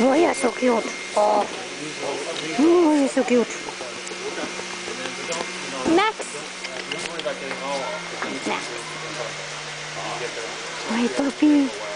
Oh, yeah, so cute. Oh, oh you're so cute. Max. Max. My puppy.